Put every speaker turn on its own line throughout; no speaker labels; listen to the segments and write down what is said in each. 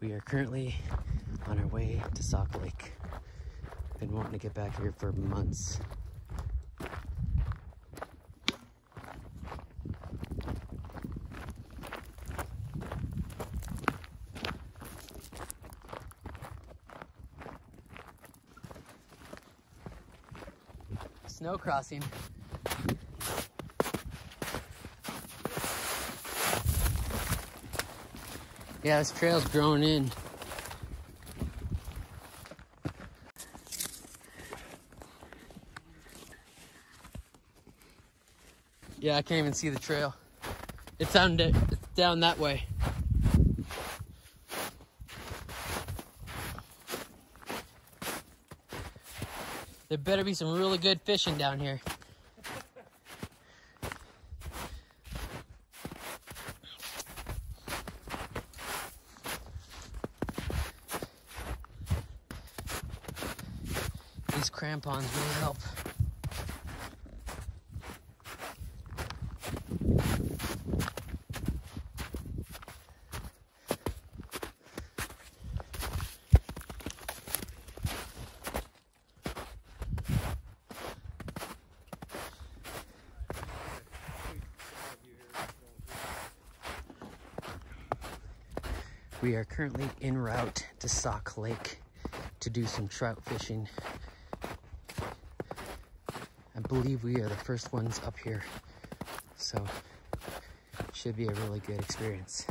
We are currently on our way to Sauk Lake. Been wanting to get back here for months. Snow crossing. Yeah, this trail's growing in. Yeah, I can't even see the trail. It's down, it's down that way. There better be some really good fishing down here. These crampons really help. We are currently en route to Sauk Lake to do some trout fishing. Believe we are the first ones up here, so should be a really good experience.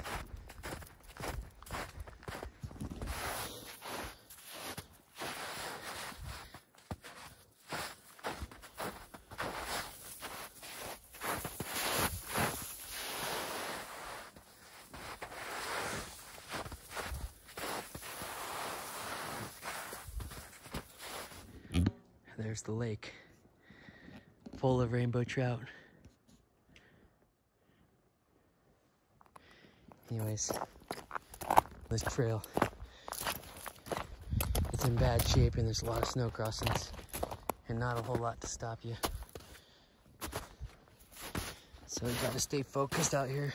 There's the lake, full of rainbow trout. Anyways, this trail, it's in bad shape and there's a lot of snow crossings and not a whole lot to stop you. So you gotta stay focused out here.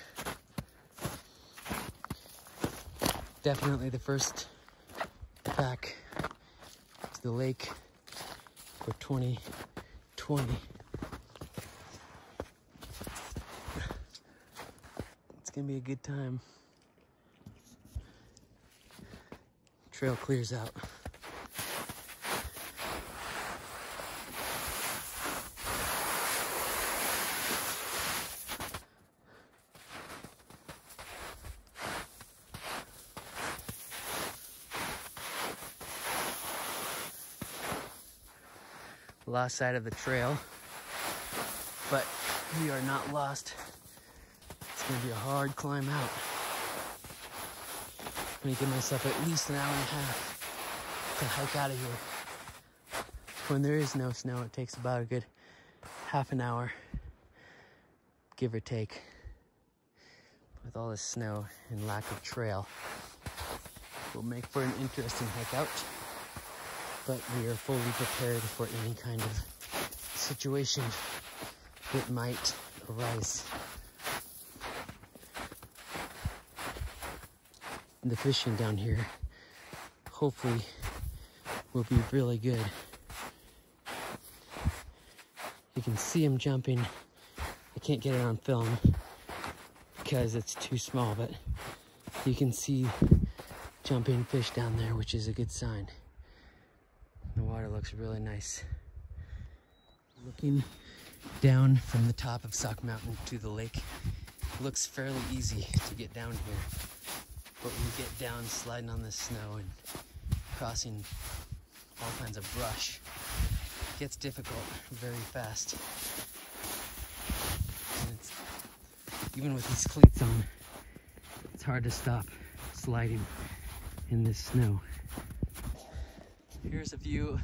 Definitely the first back to the lake for 2020. Gonna be a good time. Trail clears out. lost side of the trail, but we are not lost. It's gonna be a hard climb out. I'm gonna give myself at least an hour and a half to hike out of here. When there is no snow, it takes about a good half an hour, give or take. With all this snow and lack of trail, will make for an interesting hike out but we are fully prepared for any kind of situation that might arise. The fishing down here hopefully will be really good. You can see him jumping. I can't get it on film because it's too small, but you can see jumping fish down there, which is a good sign. The water looks really nice. Looking down from the top of Sauk Mountain to the lake looks fairly easy to get down here. But when you get down sliding on the snow and crossing all kinds of brush, it gets difficult very fast. even with these cleats on, it's hard to stop sliding in this snow. Here's a view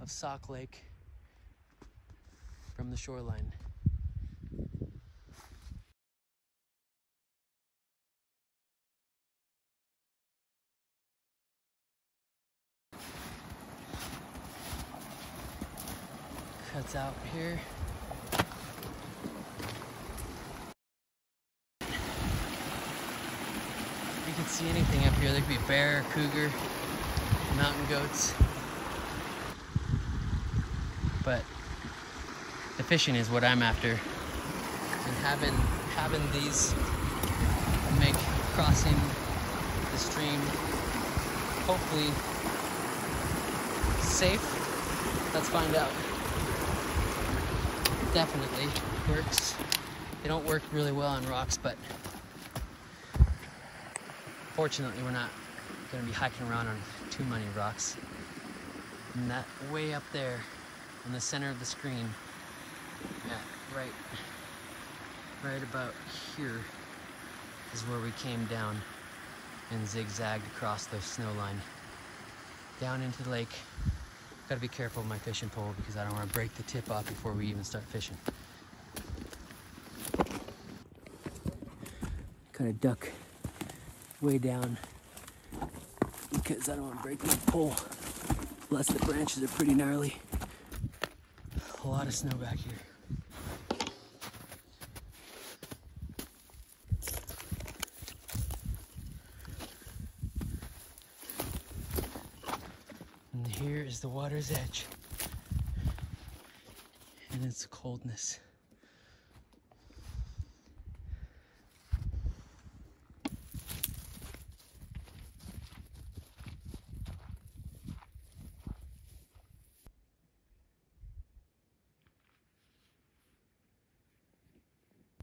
of Sauk Lake from the shoreline. Cuts out here. You can see anything up here. There could be bear, cougar, mountain goats. But the fishing is what I'm after. And having having these make crossing the stream hopefully safe. Let's find out. Definitely works. They don't work really well on rocks, but fortunately we're not going to be hiking around on too many rocks. And that way up there in the center of the screen, yeah, right, right about here is where we came down and zigzagged across the snow line down into the lake. Gotta be careful with my fishing pole because I don't want to break the tip off before we even start fishing. Kind of duck way down because I don't want to break my pole. Plus the branches are pretty gnarly. A lot of snow back here. And here is the water's edge. And its coldness.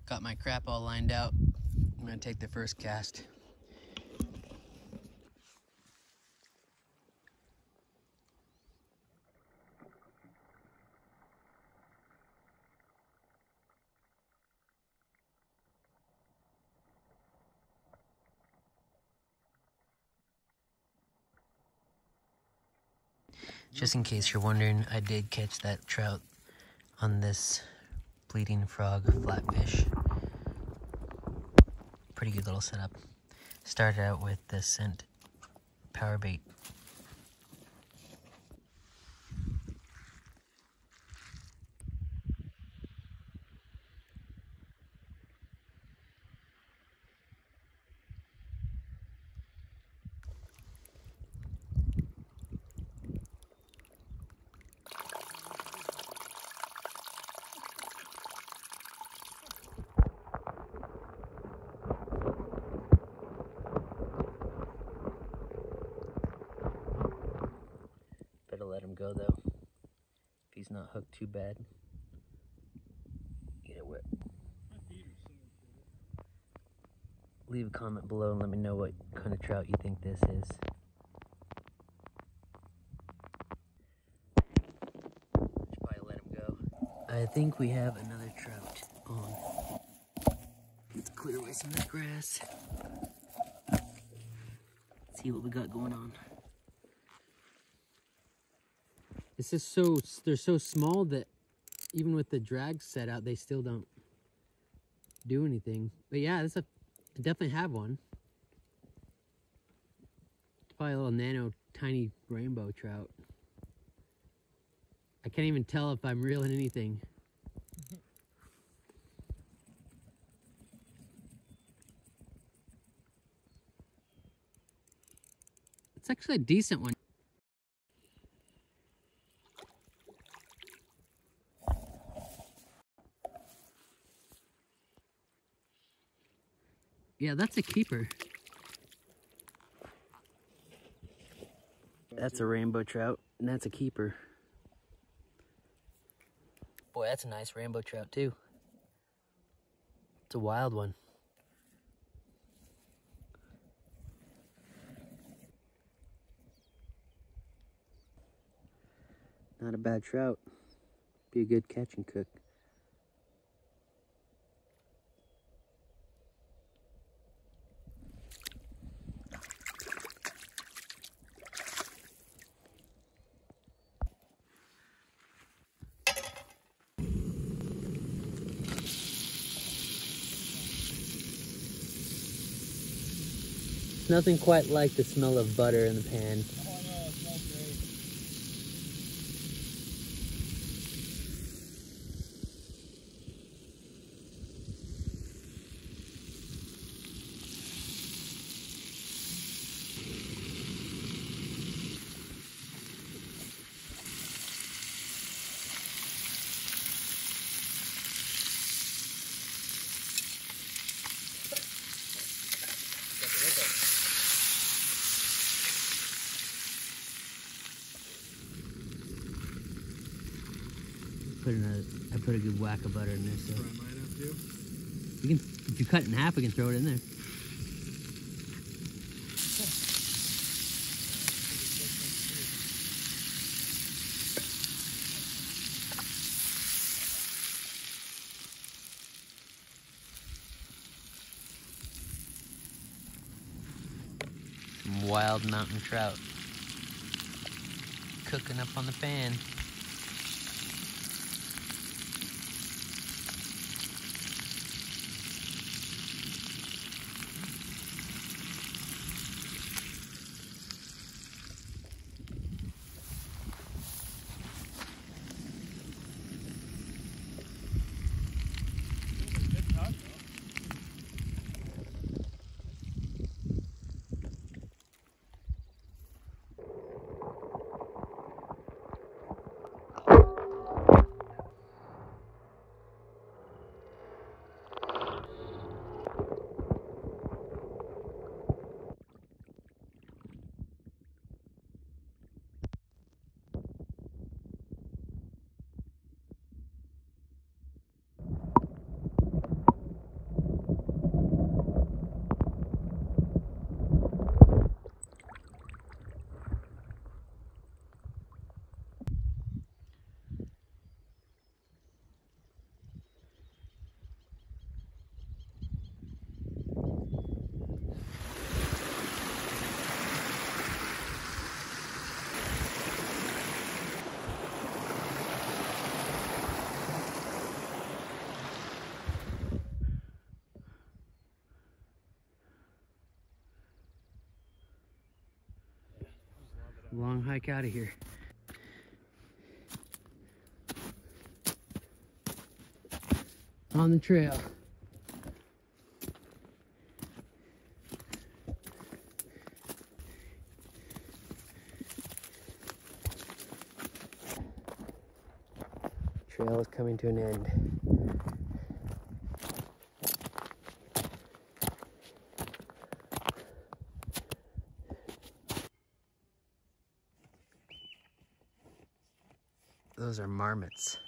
Got my crap all lined out. I'm gonna take the first cast. Just in case you're wondering, I did catch that trout on this bleeding frog flatfish. Pretty good little setup. Started out with the scent power bait. Better let him though. If he's not hooked too bad. Get it wet. Leave a comment below and let me know what kind of trout you think this is. I think we have another trout on. Let's clear away some of that grass. See what we got going on. It's just so they're so small that even with the drag set out, they still don't do anything. But yeah, this a I definitely have one. It's probably a little nano tiny rainbow trout. I can't even tell if I'm reeling anything. It's actually a decent one. Yeah, that's a keeper. That's a rainbow trout, and that's a keeper. Boy, that's a nice rainbow trout too. It's a wild one. Not a bad trout. Be a good catch and cook. Nothing quite like the smell of butter in the pan. Put in a I put a good whack of butter in there. So
I might have to.
you can if you cut it in half, we can throw it in there. Some wild mountain trout cooking up on the pan. Long hike out of here. On the trail. Trail is coming to an end. Those are marmots.